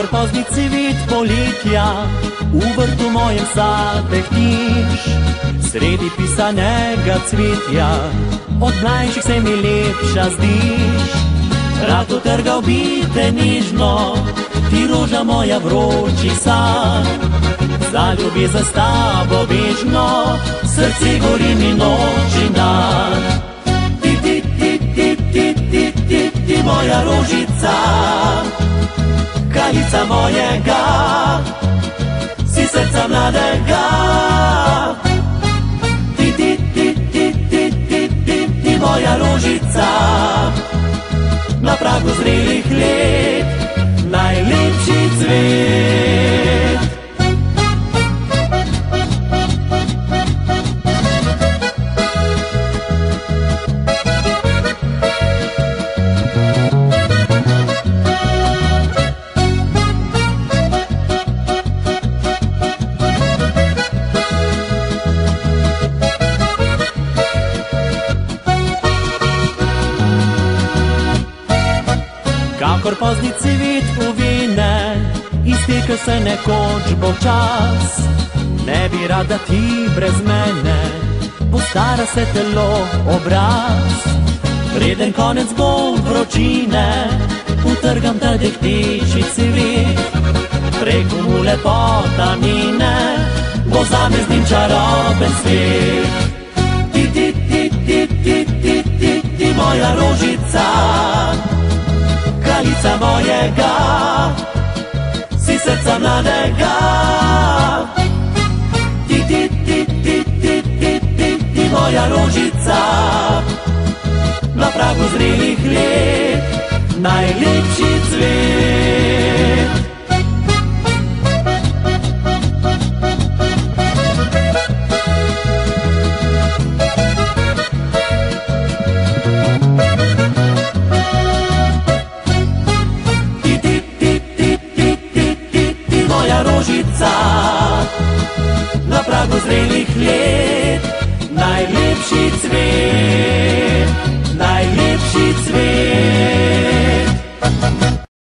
kakor pozni cvet poletja, v vrtu mojem sadeh tiš, sredi pisanega cvetja, od mlajših se mi lepša zdiš. Rad utrgal bi te nižno, ti roža moja vroči san. Zaljubi za tabo večno, srce gori mi noči dan. Ti, ti, ti, ti, ti, ti, ti, ti, moja rožica kraljica mojega, si srca mladega. Ti, ti, ti, ti, ti, ti, ti, ti, moja rožica, na pragu zrelih kakor pozni cvet uvine, izteka se nekoč bo čas. Ne bi rada ti brez mene, postara se telo obraz. Preden konec bo vročine, utrgam ta dehtiči cvet. Preko mu lepota mine, bo zame z njim čaroben svet. Ti, ti, ti, ti, ti, ti, ti, ti, moja rožica kraljica mojega, si srca mladega. Ti, ti, ti, ti, ti, ti, ti, ti, moja rožica, na pragu zrelih let, najlepši na pragu zrelih let, najlepši cvet.